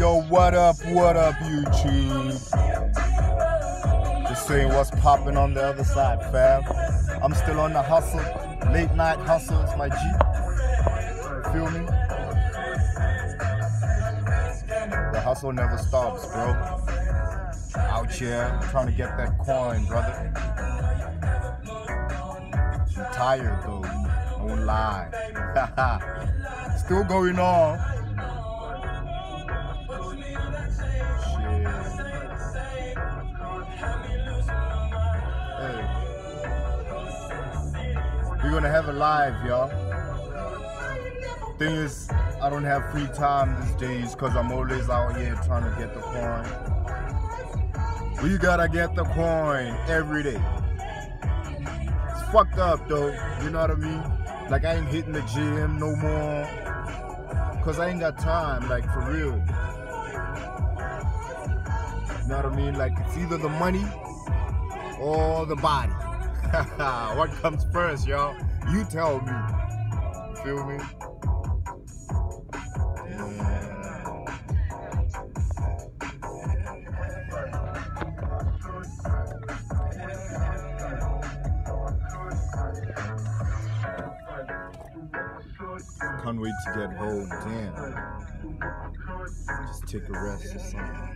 Yo, what up, what up, YouTube? Just saying what's popping on the other side, fam. I'm still on the hustle, late night hustle, it's my G. Feel me? The hustle never stops, bro. Out here, trying to get that coin, brother. I'm tired though, I won't lie. Still going on. We're gonna have a live, y'all. Thing is, I don't have free time these days because I'm always out here trying to get the coin. We gotta get the coin every day. It's fucked up though, you know what I mean? Like I ain't hitting the gym no more. Cause I ain't got time, like for real. You know what I mean? Like it's either the money or the body. what comes first, y'all? You tell me. Feel me? Can't wait to get home. Damn. Just take a rest or something.